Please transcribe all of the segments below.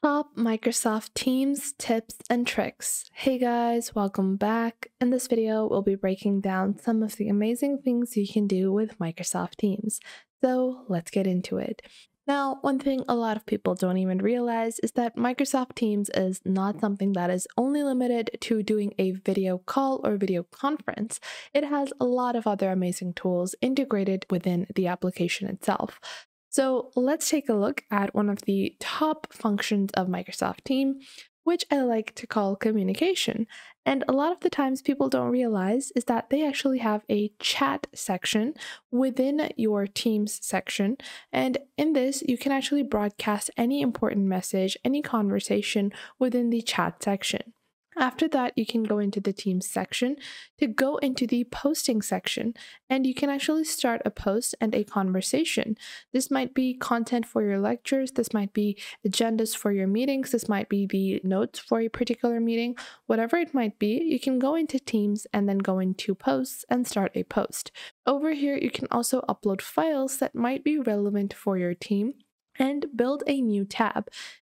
Top Microsoft Teams tips and tricks. Hey guys, welcome back. In this video, we'll be breaking down some of the amazing things you can do with Microsoft Teams. So let's get into it. Now, one thing a lot of people don't even realize is that Microsoft Teams is not something that is only limited to doing a video call or video conference. It has a lot of other amazing tools integrated within the application itself. So let's take a look at one of the top functions of Microsoft Team, which I like to call communication. And a lot of the times people don't realize is that they actually have a chat section within your Teams section. And in this, you can actually broadcast any important message, any conversation within the chat section. After that, you can go into the Teams section to go into the posting section, and you can actually start a post and a conversation. This might be content for your lectures, this might be agendas for your meetings, this might be the notes for a particular meeting, whatever it might be, you can go into Teams and then go into posts and start a post. Over here, you can also upload files that might be relevant for your team and build a new tab.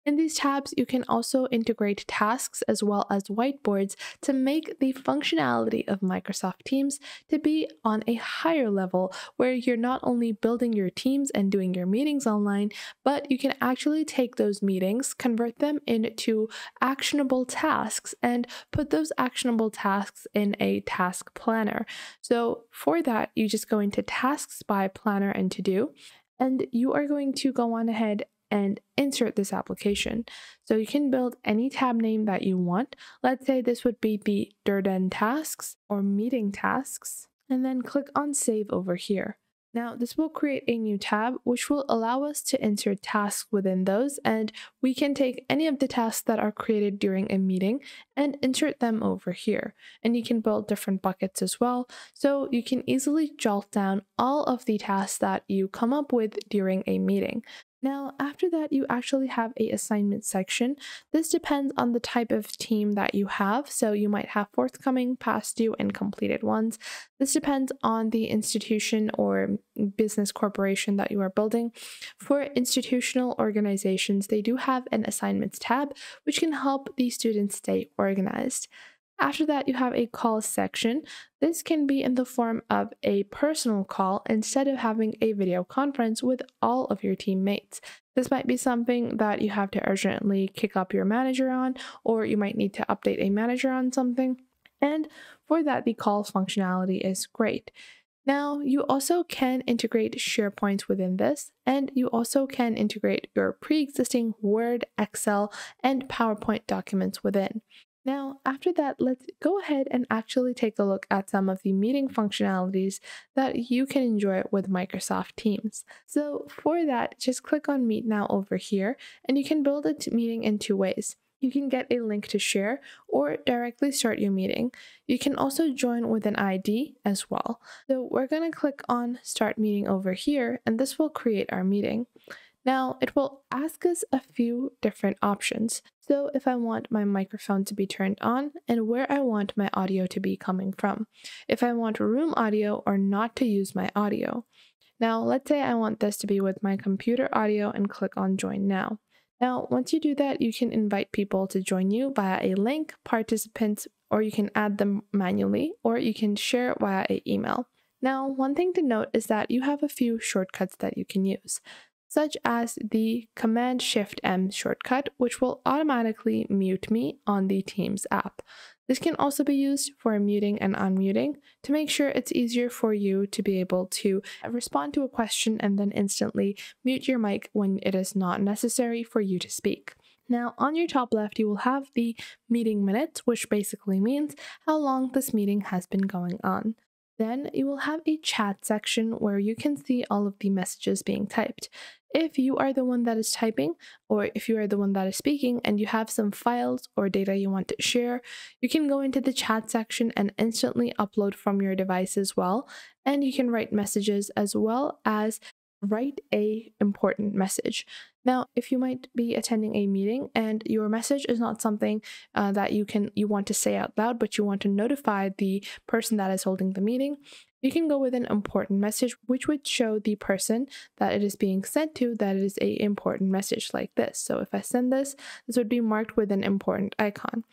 In these tabs, you can also integrate tasks as well as whiteboards to make the functionality of Microsoft Teams to be on a higher level where you're not only building your teams and doing your meetings online, but you can actually take those meetings, convert them into actionable tasks, and put those actionable tasks in a task planner. So for that, you just go into tasks by planner and to do and you are going to go on ahead and insert this application. So you can build any tab name that you want. Let's say this would be the Durden tasks or meeting tasks, and then click on save over here. Now, this will create a new tab, which will allow us to insert tasks within those, and we can take any of the tasks that are created during a meeting and insert them over here. And you can build different buckets as well, so you can easily jot down all of the tasks that you come up with during a meeting. Now, after that, you actually have a assignment section. This depends on the type of team that you have. So you might have forthcoming, past due, and completed ones. This depends on the institution or business corporation that you are building. For institutional organizations, they do have an assignments tab, which can help the students stay organized. After that, you have a call section. This can be in the form of a personal call instead of having a video conference with all of your teammates. This might be something that you have to urgently kick up your manager on, or you might need to update a manager on something. And for that, the call functionality is great. Now, you also can integrate SharePoint within this, and you also can integrate your pre existing Word, Excel, and PowerPoint documents within. Now, after that, let's go ahead and actually take a look at some of the meeting functionalities that you can enjoy with Microsoft Teams. So for that, just click on Meet Now over here, and you can build a meeting in two ways. You can get a link to share or directly start your meeting. You can also join with an ID as well. So we're going to click on Start Meeting over here, and this will create our meeting. Now, it will ask us a few different options. So, if I want my microphone to be turned on and where I want my audio to be coming from, if I want room audio or not to use my audio. Now, let's say I want this to be with my computer audio and click on Join Now. Now, once you do that, you can invite people to join you via a link, participants, or you can add them manually, or you can share it via email. Now, one thing to note is that you have a few shortcuts that you can use such as the Command Shift M shortcut, which will automatically mute me on the Teams app. This can also be used for muting and unmuting to make sure it's easier for you to be able to respond to a question and then instantly mute your mic when it is not necessary for you to speak. Now, on your top left, you will have the meeting minutes, which basically means how long this meeting has been going on. Then you will have a chat section where you can see all of the messages being typed. If you are the one that is typing, or if you are the one that is speaking and you have some files or data you want to share, you can go into the chat section and instantly upload from your device as well. And you can write messages as well as write a important message. Now, if you might be attending a meeting and your message is not something uh, that you can you want to say out loud, but you want to notify the person that is holding the meeting, you can go with an important message, which would show the person that it is being sent to that it is a important message like this. So if I send this, this would be marked with an important icon.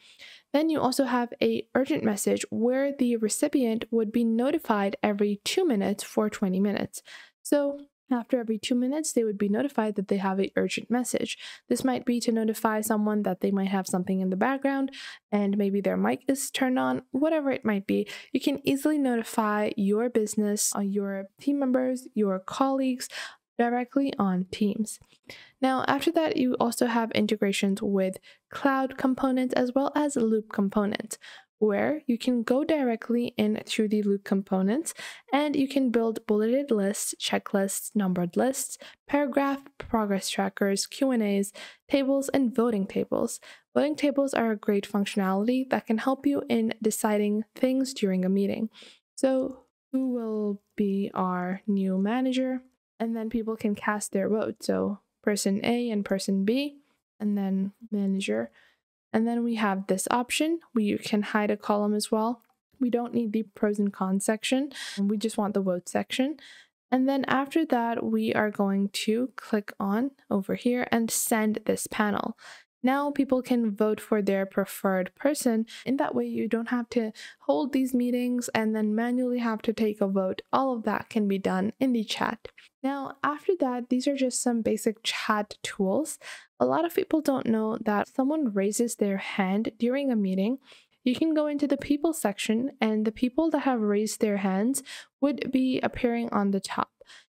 Then you also have a urgent message where the recipient would be notified every two minutes for 20 minutes. So after every two minutes, they would be notified that they have a urgent message. This might be to notify someone that they might have something in the background and maybe their mic is turned on, whatever it might be. You can easily notify your business, uh, your team members, your colleagues directly on Teams. Now, after that, you also have integrations with cloud components as well as loop components where you can go directly in through the loop components and you can build bulleted lists, checklists, numbered lists, paragraph, progress trackers, Q&As, tables, and voting tables. Voting tables are a great functionality that can help you in deciding things during a meeting. So who will be our new manager? And then people can cast their vote. So person A and person B, and then manager. And then we have this option. We can hide a column as well. We don't need the pros and cons section. We just want the vote section. And then after that, we are going to click on over here and send this panel. Now people can vote for their preferred person. In that way, you don't have to hold these meetings and then manually have to take a vote. All of that can be done in the chat. Now, after that, these are just some basic chat tools. A lot of people don't know that someone raises their hand during a meeting. You can go into the people section, and the people that have raised their hands would be appearing on the top.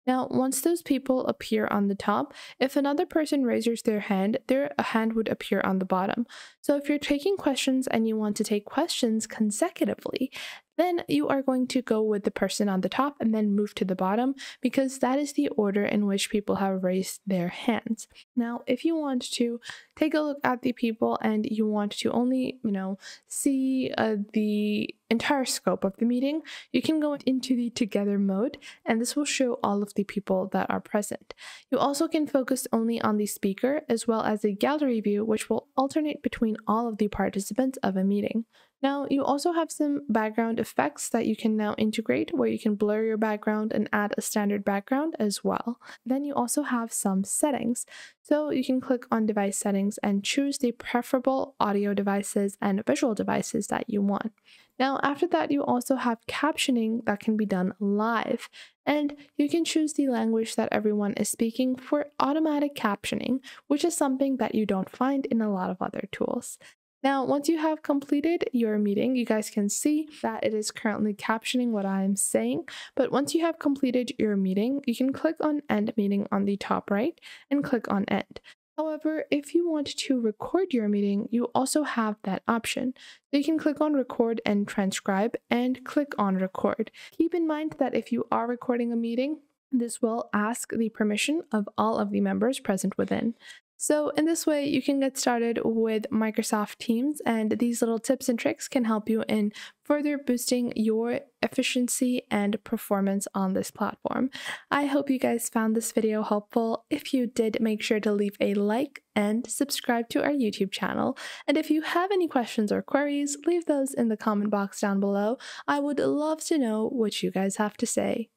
Now, once those people appear on the top, if another person raises their hand, their hand would appear on the bottom. So if you're taking questions and you want to take questions consecutively, then you are going to go with the person on the top and then move to the bottom because that is the order in which people have raised their hands. Now, if you want to take a look at the people and you want to only, you know, see uh, the entire scope of the meeting, you can go into the together mode and this will show all of the people that are present. You also can focus only on the speaker as well as a gallery view which will alternate between all of the participants of a meeting. Now, you also have some background effects that you can now integrate where you can blur your background and add a standard background as well. Then you also have some settings. So you can click on device settings and choose the preferable audio devices and visual devices that you want. Now, after that, you also have captioning that can be done live, and you can choose the language that everyone is speaking for automatic captioning, which is something that you don't find in a lot of other tools. Now, once you have completed your meeting, you guys can see that it is currently captioning what I'm saying. But once you have completed your meeting, you can click on End Meeting on the top right and click on End. However, if you want to record your meeting, you also have that option. So you can click on record and transcribe and click on record. Keep in mind that if you are recording a meeting, this will ask the permission of all of the members present within. So in this way, you can get started with Microsoft Teams and these little tips and tricks can help you in further boosting your efficiency and performance on this platform. I hope you guys found this video helpful. If you did, make sure to leave a like and subscribe to our YouTube channel. And if you have any questions or queries, leave those in the comment box down below. I would love to know what you guys have to say.